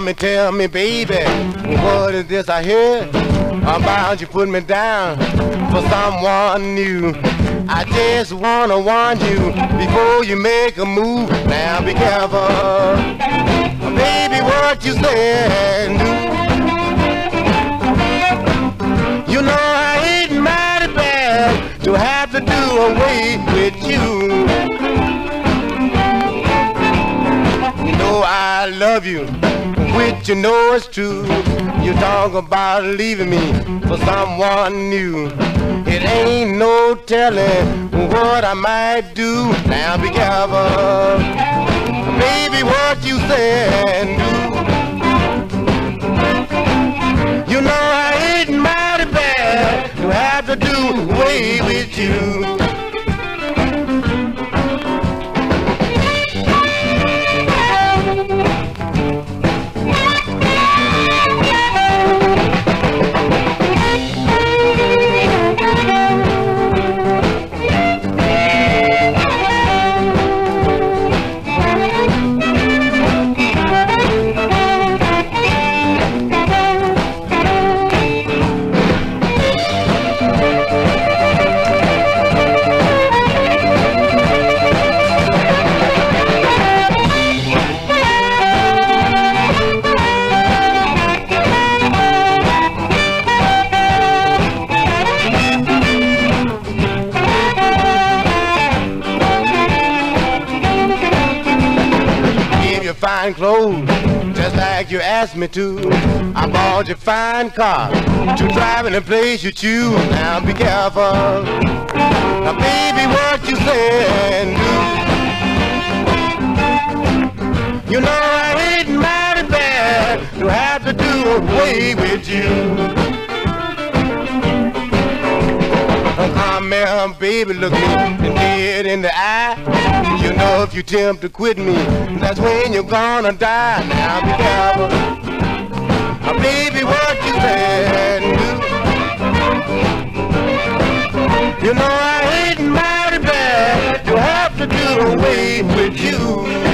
me, tell me, baby, what is this I hear? About you put me down for someone new. I just wanna warn you before you make a move. Now be careful, baby, what you say and do. You know I ain't mighty bad to have to do away with you. You know I love you, which you know is true. You talk about leaving me for someone new. It ain't no telling what I might do. Now be careful, baby, what you say fine clothes, just like you asked me to. I bought you fine car to drive in the place you choose. Now be careful, now baby, what you say and do. You know I hate mighty bad to have to do away with you. Come here, um, baby, look me dead in the eye. You know if you attempt to quit me, that's when you're gonna die. Now be careful. Now, baby, what you and do. You know I hate mighty bad to have to do away with you.